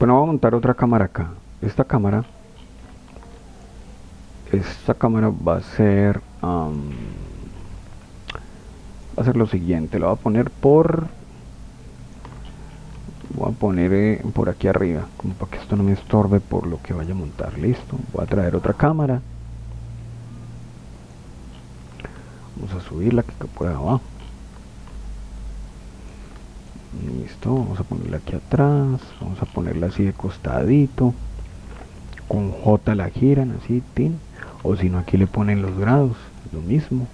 Bueno, vamos a montar otra cámara acá. Esta cámara, esta cámara va a ser, va a ser lo siguiente. Lo voy a poner por, voy a poner eh, por aquí arriba, como para que esto no me estorbe por lo que vaya a montar. Listo. Voy a traer otra cámara. Vamos a subirla que por abajo. Listo, vamos a ponerla aquí atrás, vamos a ponerla así de costadito. Con J la giran así, tin. O si no, aquí le ponen los grados, lo mismo.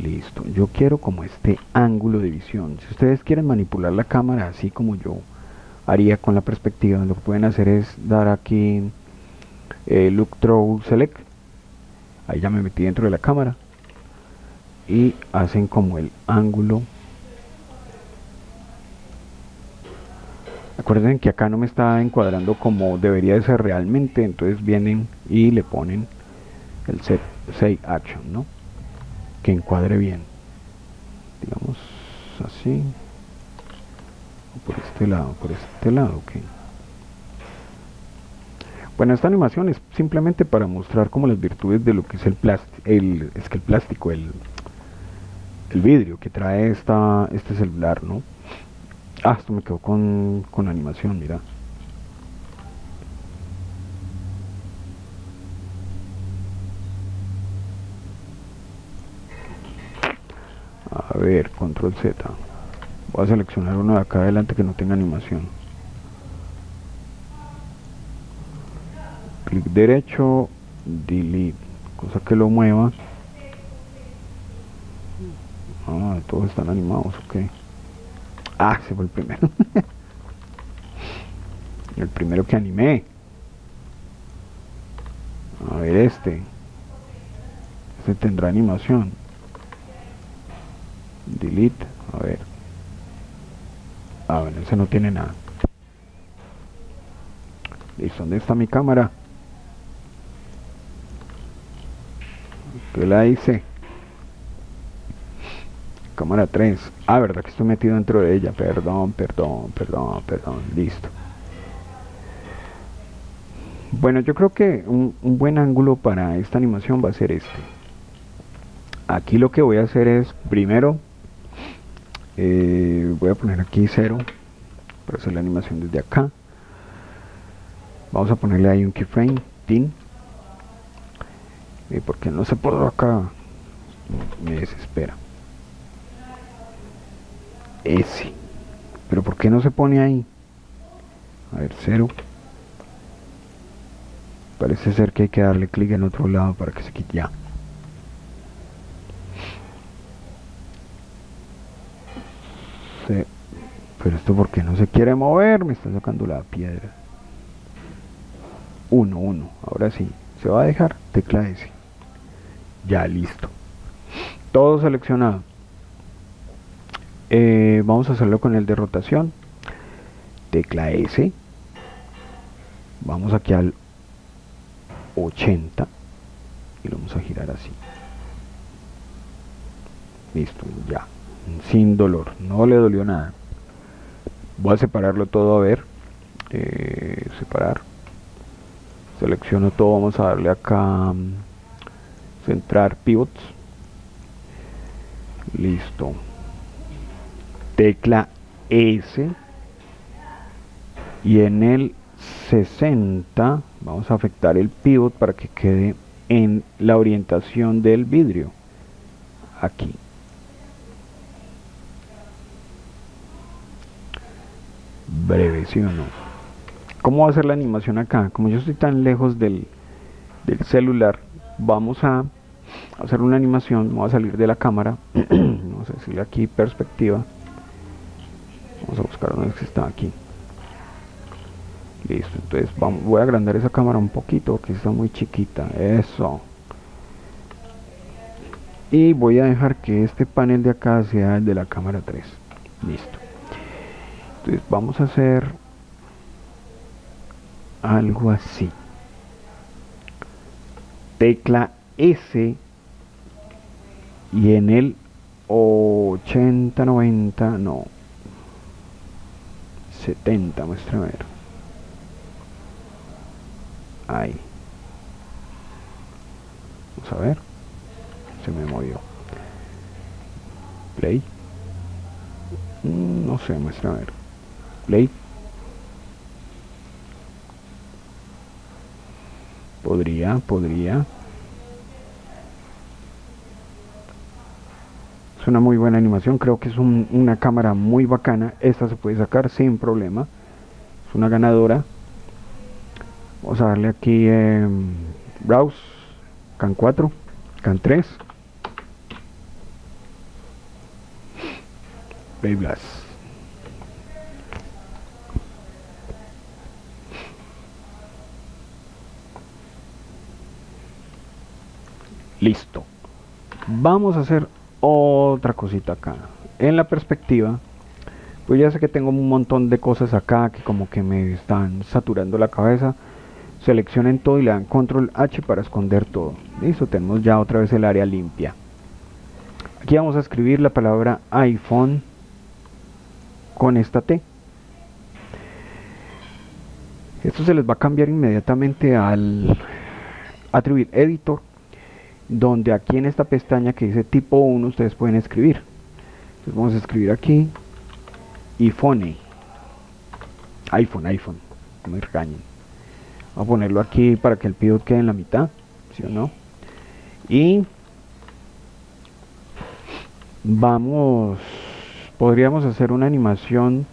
Listo, yo quiero como este ángulo de visión. Si ustedes quieren manipular la cámara así como yo haría con la perspectiva, lo que pueden hacer es dar aquí eh, Look Through Select. Ahí ya me metí dentro de la cámara. Y hacen como el ángulo Acuérdense que acá no me está encuadrando como debería de ser realmente, entonces vienen y le ponen el set say action, ¿no? Que encuadre bien. Digamos así. Por este lado, por este lado, ok. Bueno, esta animación es simplemente para mostrar como las virtudes de lo que es el plástico, el, es que el plástico, el, vidrio que trae este celular, ¿no? Ah, esto me quedó con, con animación, mira. A ver, control Z. Voy a seleccionar uno de acá adelante que no tenga animación. Clic derecho, delete. Cosa que lo mueva. Ah, todos están animados, ok. Ah, se fue el primero. el primero que animé. A ver este. Este tendrá animación. Delete. A ver. Ah, bueno, ese no tiene nada. Listo, ¿dónde está mi cámara? ¿Qué la hice? Cámara 3 ah verdad que estoy metido dentro de ella perdón perdón perdón perdón. Listo. Bueno yo creo que un, buen ángulo para esta animación va a ser este. Aquí lo que voy a hacer es primero eh, voy a poner aquí 0 para hacer la animación desde acá. Vamos a ponerle ahí un keyframe tin eh, porque no se por acá. Me desespera ese. Pero ¿por qué no se pone ahí? A ver, cero. Parece ser que hay que darle clic en otro lado para que se quite ya. Pero esto porque no se quiere mover, me está sacando la piedra. 1, 1. Ahora sí. Se va a dejar. Tecla S. Ya, listo. Todo seleccionado. Eh, vamos a hacerlo con el de rotación. Tecla S. Vamos aquí al 80 y lo vamos a girar así. Listo ya. Sin dolor. No le dolió nada. Voy a separarlo todo a ver. Eh, separar. Selecciono todo. Vamos a darle acá mm, centrar pivots. Listo tecla S. Y en el 60 vamos a afectar el pivot para que quede en la orientación del vidrio. Aquí. Breve si o no ¿cómo va a ser la animación acá? como yo estoy tan lejos del, del celular vamos a hacer una animación vamos a salir de la cámara vamos a decirle aquí perspectiva vamos a buscar dónde está aquí. Listo entonces vamos, voy a agrandar esa cámara un poquito que está muy chiquita. Eso. Y voy a dejar que este panel de acá sea el de la cámara 3 listo. Entonces vamos a hacer algo así. Tecla S y en el 80 90 no 70, muestra a ver. Ahí. Vamos a ver. Se me movió. Play. Mm, no sé, muestra a ver. Play. Podría, podría. Una muy buena animación, creo que es una cámara muy bacana. Esta se puede sacar sin problema. Es una ganadora. Vamos a darle aquí Browse, CAN 4, CAN 3. Play Listo. Vamos a hacer otra cosita acá. En la perspectiva, pues ya sé que tengo un montón de cosas acá que como que me están saturando la cabeza. Seleccionen todo y le dan control H para esconder todo. Listo, tenemos ya otra vez el área limpia. Aquí vamos a escribir la palabra iPhone con esta T. Esto se les va a cambiar inmediatamente al atribuir editor donde aquí en esta pestaña que dice tipo 1 ustedes pueden escribir. Entonces vamos a escribir aquí iPhone. iPhone, iPhone. No me vamos a ponerlo aquí para que el pivot quede en la mitad ¿sí o no? y vamos podríamos hacer una animación.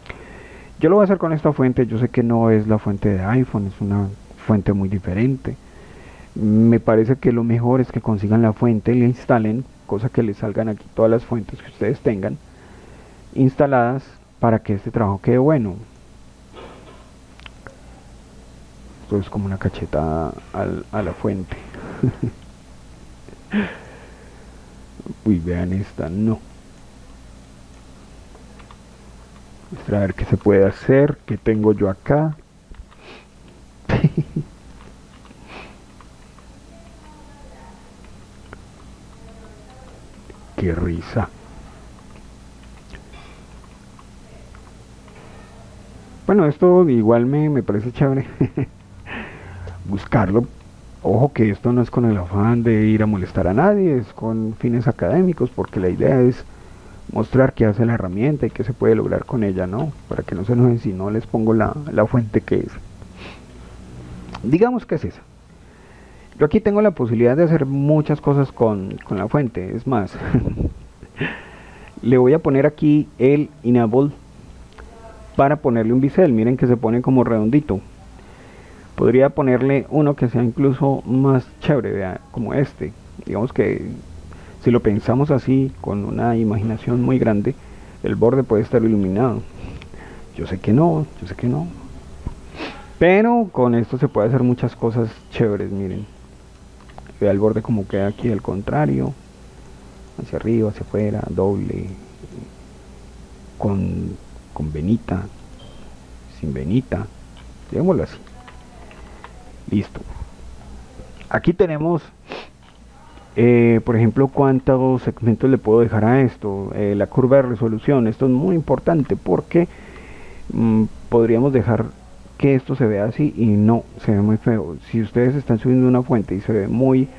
Yo lo voy a hacer con esta fuente yo sé que no es la fuente de iPhone es una fuente muy diferente me parece que lo mejor es que consigan la fuente y la instalen, cosa que les salgan aquí todas las fuentes que ustedes tengan instaladas para que este trabajo quede bueno. Esto es como una cacheta a la fuente. Uy, vean esta, no. a ver qué se puede hacer, qué tengo yo acá. qué risa. Bueno, esto igual me, me parece chévere buscarlo. Ojo que esto no es con el afán de ir a molestar a nadie, es con fines académicos, porque la idea es mostrar qué hace la herramienta y qué se puede lograr con ella, ¿no? Para que no se enojen si no les pongo la, la fuente que es. Digamos que es esa. Yo aquí tengo la posibilidad de hacer muchas cosas con, la fuente. Es más, le voy a poner aquí el enable para ponerle un bisel. Miren que se pone como redondito. Podría ponerle uno que sea incluso más chévere, como este. Digamos que si lo pensamos así, con una imaginación muy grande, el borde puede estar iluminado. Yo sé que no, yo sé que no. Pero con esto se puede hacer muchas cosas chéveres, miren vea el borde como queda aquí al contrario hacia arriba hacia afuera doble con, con venita sin venita digámoslo así. Listo. Aquí tenemos eh, por ejemplo cuántos segmentos le puedo dejar a esto. Eh, la curva de resolución esto es muy importante porque mm, podríamos dejar que esto se vea así y no, se ve muy feo. Si ustedes están subiendo una fuente y se ve muy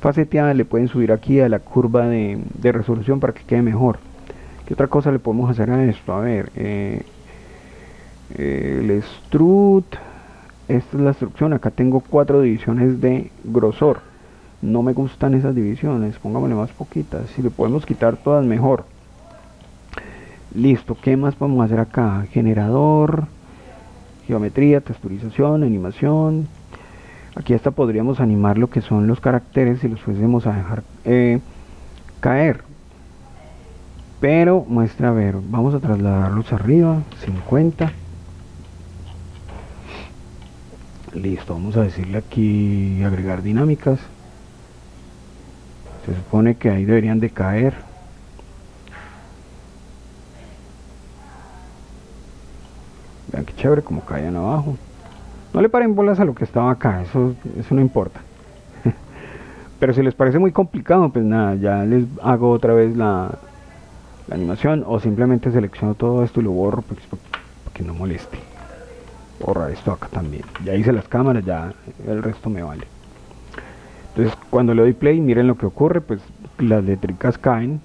faceteada, le pueden subir aquí a la curva de, resolución para que quede mejor. ¿Qué otra cosa le podemos hacer a esto? A ver, eh, el strut, esta es la instrucción, acá tengo cuatro divisiones de grosor. No me gustan esas divisiones, pongámosle más poquitas. Si le podemos quitar todas, mejor. Listo, ¿qué más podemos hacer acá? Generador geometría, texturización, animación. Aquí hasta podríamos animar lo que son los caracteres si los fuésemos a dejar eh, caer. Pero muestra, a ver, vamos a trasladarlos arriba, 50. Listo, vamos a decirle aquí agregar dinámicas. Se supone que ahí deberían de caer. Vean qué chévere como caían abajo. No le paren bolas a lo que estaba acá, eso, eso no importa. Pero si les parece muy complicado, pues nada, ya les hago otra vez la, animación o simplemente selecciono todo esto y lo borro para que no moleste borrar esto acá también ya hice las cámaras ya el resto me vale entonces cuando le doy play miren lo que ocurre pues las letricas caen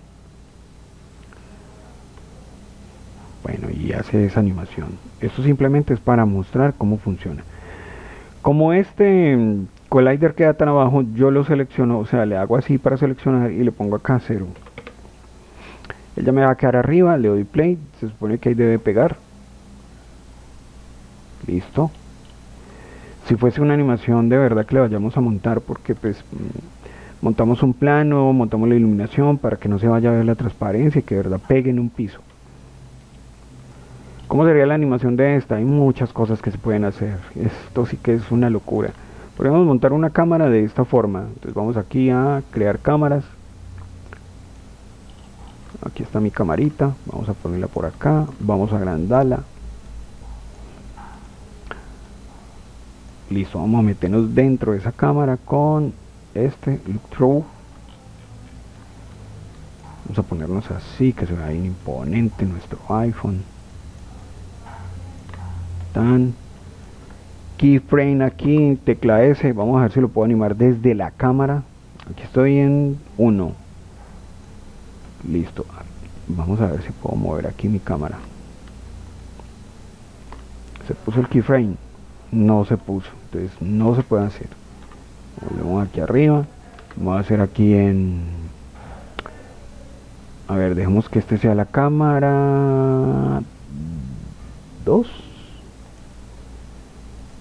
bueno y hace esa animación. Esto simplemente es para mostrar cómo funciona. Como este mm, collider queda tan abajo yo lo selecciono o sea le hago así para seleccionar y le pongo acá cero. Él ya me va a quedar arriba le doy play se supone que ahí debe pegar. Listo. Si fuese una animación de verdad que le vayamos a montar porque pues mm, montamos un plano montamos la iluminación para que no se vaya a ver la transparencia y que de verdad pegue en un piso ¿Cómo sería la animación de esta? Hay muchas cosas que se pueden hacer. Esto sí que es una locura. Podríamos montar una cámara de esta forma. Entonces vamos aquí a crear cámaras. Aquí está mi camarita. Vamos a ponerla por acá. Vamos a agrandarla. Listo, vamos a meternos dentro de esa cámara con este look through. Vamos a ponernos así, que se vea bien imponente nuestro iPhone keyframe aquí tecla S vamos a ver si lo puedo animar desde la cámara. Aquí estoy en 1 listo. Vamos a ver si puedo mover aquí mi cámara. Se puso el keyframe no se puso. Entonces no se puede hacer. Volvemos aquí arriba. Vamos a hacer aquí en a ver dejemos que este sea la cámara 2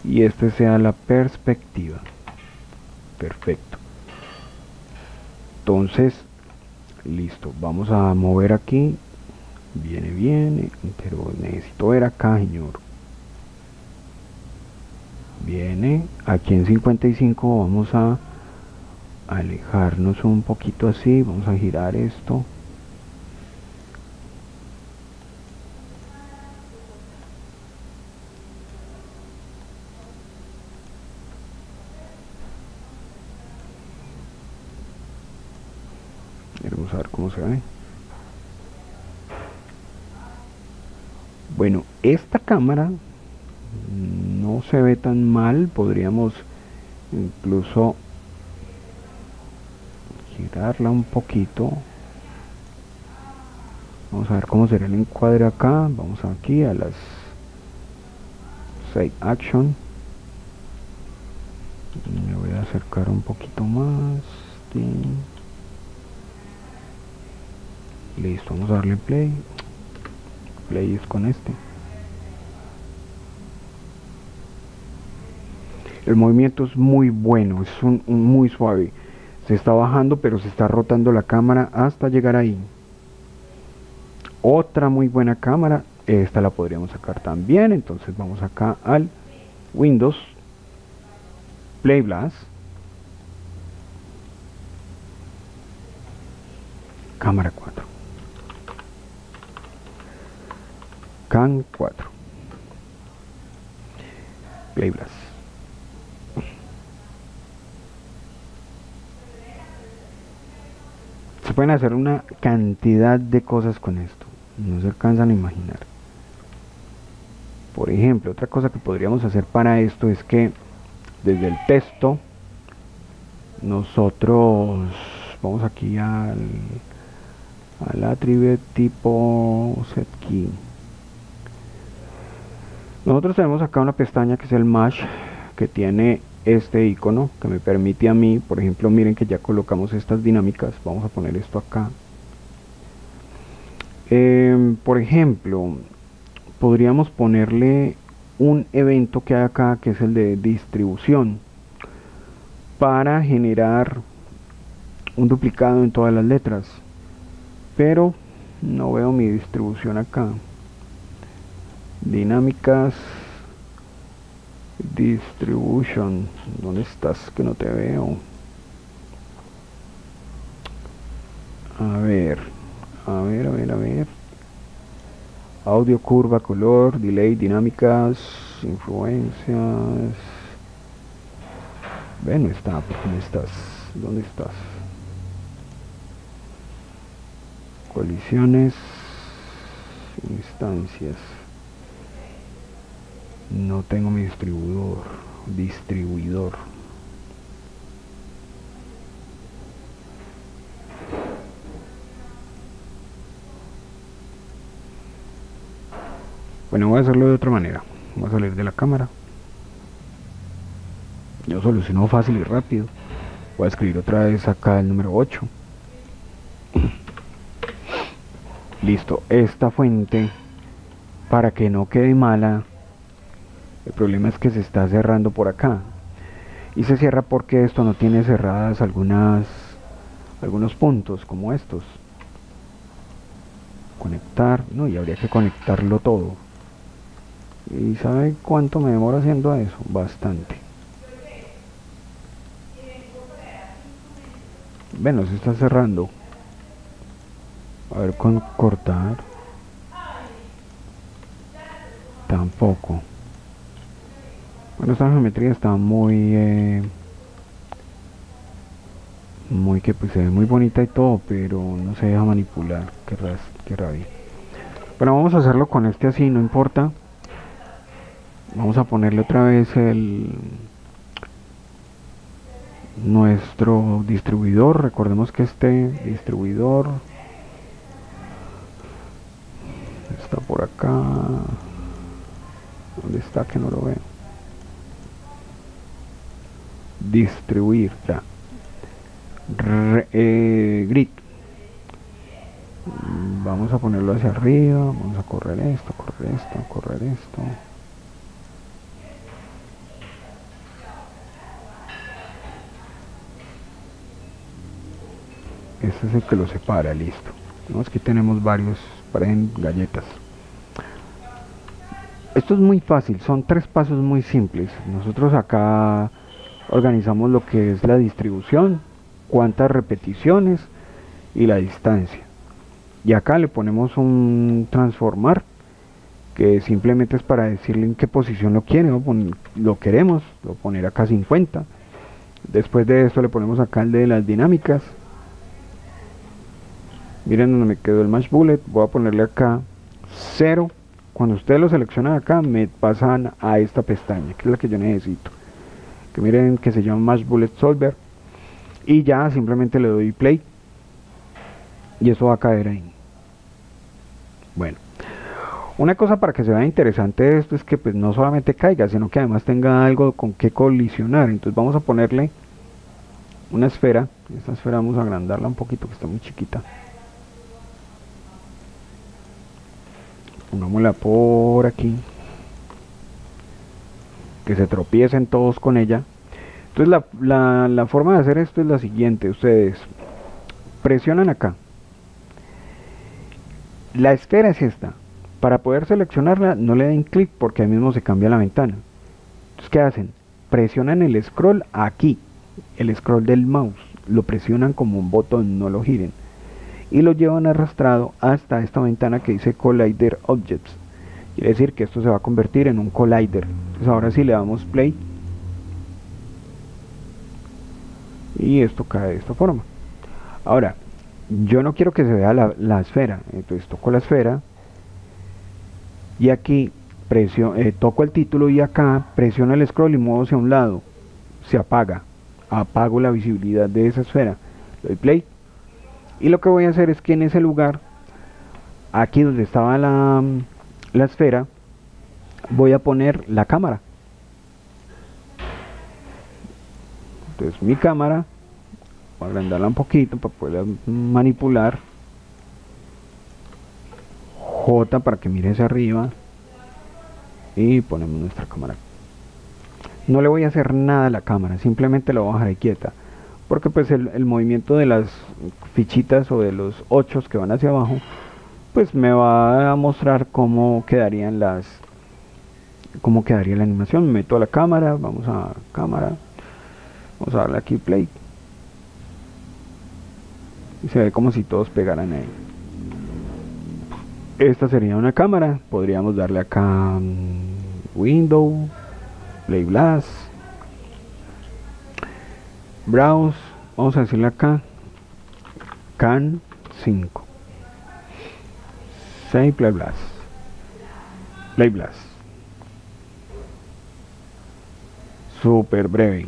y este sea la perspectiva. Perfecto. Entonces listo vamos a mover aquí. Viene viene pero necesito ver acá señor. Viene aquí en 55 vamos a alejarnos un poquito así vamos a girar esto vamos a ver cómo se ve bueno esta no se ve tan mal podríamos incluso girarla un poquito. Vamos a ver cómo sería el encuadre acá. Vamos aquí a las side action. Me voy a acercar un poquito más. Listo vamos a darle play. Play es con este el movimiento es muy bueno es un, muy suave. Se está bajando pero se está rotando la cámara hasta llegar ahí. Otra muy buena cámara esta la podríamos sacar también. Entonces vamos acá al Windows Play Blast. Cámara 4 CAN 4 Playblast se pueden hacer una cantidad de cosas con esto. No se alcanzan a imaginar. Por ejemplo otra cosa que podríamos hacer para esto es que desde el texto nosotros vamos aquí al al attribute tipo set key nosotros tenemos acá una pestaña que es el mesh que tiene este icono que me permite a mí por ejemplo miren que ya colocamos estas dinámicas vamos a poner esto acá. Em, por ejemplo podríamos ponerle un evento que hay acá que es el de distribución para generar un duplicado en todas las letras. Pero no veo mi distribución acá. Dinámicas distribution ¿dónde estás? que no te veo a ver a ver, a ver, a ver audio, curva, color, delay, dinámicas influencias ven, no está, ¿dónde estás? ¿dónde estás? colisiones instancias no tengo mi distribuidor distribuidor. Bueno voy a hacerlo de otra manera. Vamos a salir de la cámara. Yo soluciono fácil y rápido. Voy a escribir otra vez acá el número 8 listo. Esta fuente para que no quede mala el problema es que se está cerrando por acá. Y se cierra porque esto no tiene cerradas algunas algunos puntos como estos. Conectar no y habría que conectarlo todo. Y sabe cuánto me demora haciendo eso bastante. Bueno se está cerrando. A ver con cortar. Tampoco bueno esta geometría está muy eh, muy que pues se ve muy bonita y todo pero no se deja manipular qué, ras, qué rabia. Bueno vamos a hacerlo con este así no importa. Vamos a ponerle otra vez el nuestro distribuidor. Recordemos que este distribuidor está por acá. ¿dónde está que no lo veo? Distribuir ya eh, grid vamos a ponerlo hacia arriba vamos a correr esto correr esto correr esto este es el que lo separa, listo. ¿No? Es que tenemos varios, parecen galletas. Esto es muy fácil, son tres pasos muy simples. Nosotros acá organizamos lo que es la distribución, cuántas repeticiones y la distancia. Y acá le ponemos un transformar que simplemente es para decirle en qué posición lo quiere, lo queremos, lo poner acá 50. Después de esto le ponemos acá el de las dinámicas. Miren donde me quedó el match bullet. Voy a ponerle acá 0 cuando ustedes lo seleccionan acá me pasan a esta pestaña que es la que yo necesito que miren que se llama match bullet solver y ya simplemente le doy play y eso va a caer ahí. Bueno una cosa para que se vea interesante esto es que pues no solamente caiga sino que además tenga algo con que colisionar. Entonces vamos a ponerle una esfera esta esfera vamos a agrandarla un poquito que está muy chiquita. Pongámosla por aquí que se tropiecen todos con ella. Entonces la, la, forma de hacer esto es la siguiente. Ustedes presionan acá. La esfera es esta. Para poder seleccionarla no le den clic porque ahí mismo se cambia la ventana. Entonces ¿qué hacen? presionan el scroll aquí el scroll del mouse. Lo presionan como un botón no lo giren. Y lo llevan arrastrado hasta esta ventana que dice Collider Objects. Quiere decir que esto se va a convertir en un collider. Entonces ahora si le damos play. Y esto cae de esta forma. Ahora, yo no quiero que se vea la, esfera, entonces toco la esfera. Y aquí presiono, eh, toco el título y acá presiono el scroll y muevo hacia un lado, se apaga, apago la visibilidad de esa esfera, doy play. Y lo que voy a hacer es que en ese lugar aquí donde estaba la, la esfera voy a poner la cámara. Entonces mi cámara agrandarla un poquito para poder manipular J para que mire hacia arriba y ponemos nuestra cámara. No le voy a hacer nada a la cámara simplemente la voy a dejar ahí quieta porque pues el, movimiento de las fichitas o de los ochos que van hacia abajo pues me va a mostrar cómo quedarían las cómo quedaría la animación. Me meto a la cámara vamos a cámara vamos a darle aquí play. Y se ve como si todos pegaran ahí. Esta sería una cámara. Podríamos darle acá mm, window play blast browse. Vamos a decirle acá can 5 blast play blast súper breve.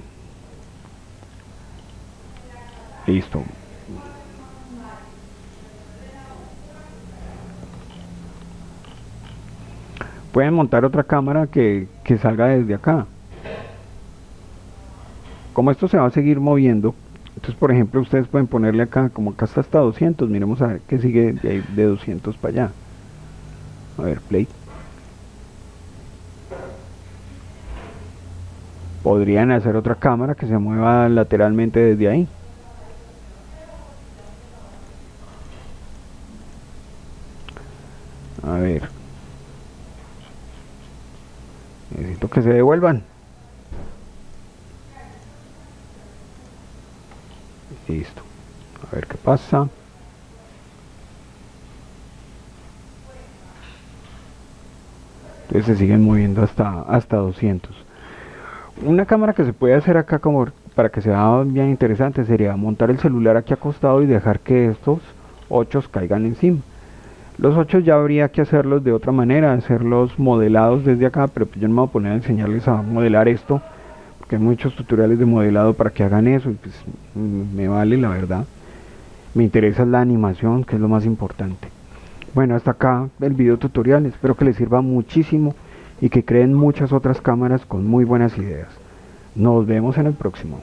Listo. Pueden montar otra cámara que, que salga desde acá. Como esto se va a seguir moviendo entonces por ejemplo ustedes pueden ponerle acá como acá está hasta 200 miremos a ver qué sigue de, ahí, de 200 para allá a ver play podrían hacer otra cámara que se mueva lateralmente desde ahí. A ver. Necesito que se devuelvan. Listo. A ver qué pasa entonces se siguen moviendo hasta hasta 200 una cámara que se puede hacer acá como para que sea bien interesante sería montar el celular aquí acostado y dejar que estos 8 caigan encima. Los 8 ya habría que hacerlos de otra manera, hacerlos modelados desde acá, pero pues yo no me voy a poner a enseñarles a modelar esto, porque hay muchos tutoriales de modelado para que hagan eso y pues mm, me vale la verdad. Me interesa la animación, que es lo más importante. Bueno, hasta acá el video tutorial, espero que les sirva muchísimo y que creen muchas otras cámaras con muy buenas ideas. Nos vemos en el próximo.